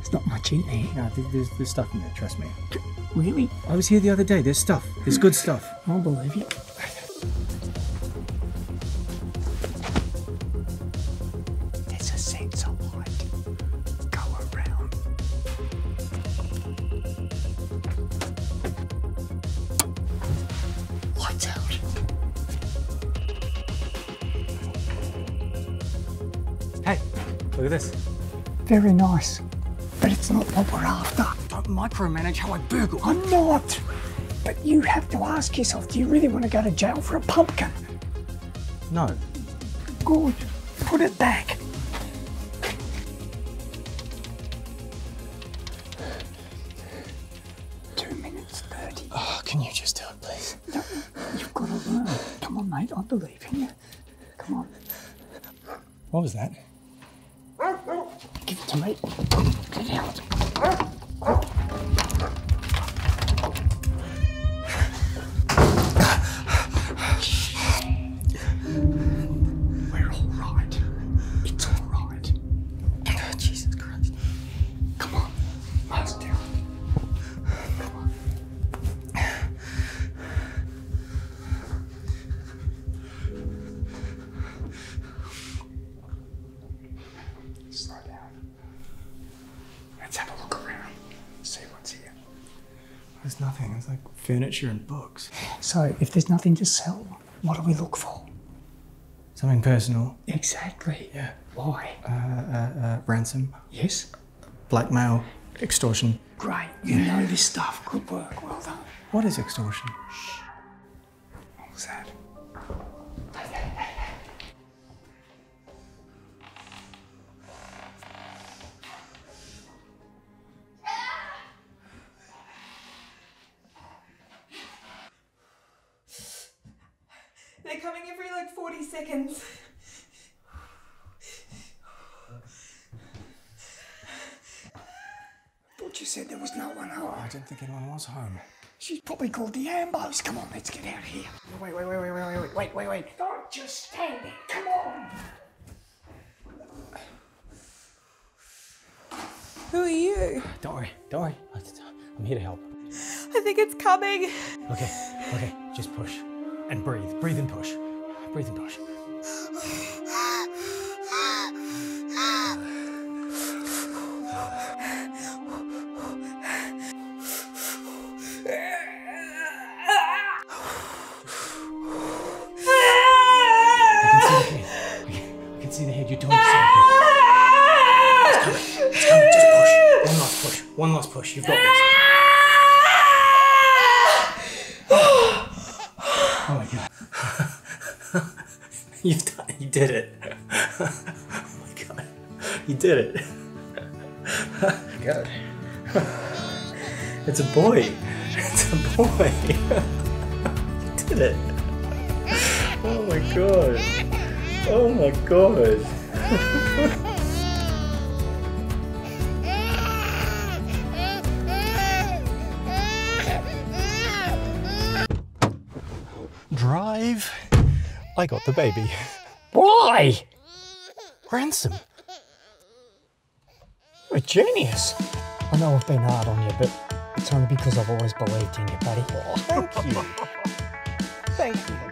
There's not much in there. No, th- there's, there's stuff in there, trust me. Really? I was here the other day. There's stuff. There's good stuff. I'll believe you. There's a sensor light. Go around. Lights out. Hey, look at this. Very nice. But it's not what we're after. Don't micromanage how I burgle. I'm not. But you have to ask yourself, do you really want to go to jail for a pumpkin? No. Good. Put it back. Two minutes thirty. Oh, can you just do it, please? No, you've got to learn. Come on, mate. I believe in you. Come on. What was that? Give it to me. Get out. Let's have a look around. See what's here. There's nothing. It's like furniture and books. So, if there's nothing to sell, what do we look for? Something personal. Exactly. Yeah. Why? Uh, uh, uh, ransom, Yes? blackmail, extortion. Great. You know this stuff. Good work. Well done. What is extortion? Shh. What was that? 20 seconds. Thought you said there was no one home. Oh, I didn't think anyone was home. She's probably called the ambos. Come on, let's get out of here. Wait, wait, wait, wait, wait, wait, wait, wait, wait. Don't just stand there. Come on. Who are you? Don't worry, don't worry. I'm here to help. I think it's coming. Okay, okay, just push and breathe. Breathe and push. Breathing caution. One last push. One last push. You've got this. You did it. Good. It's a boy. It's a boy. he did it. Oh my god. Oh my god. Drive. I got the baby. Why? Ransom. You're a genius. I know I've been hard on you, but it's only because I've always believed in you, buddy. Thank you. Thank you.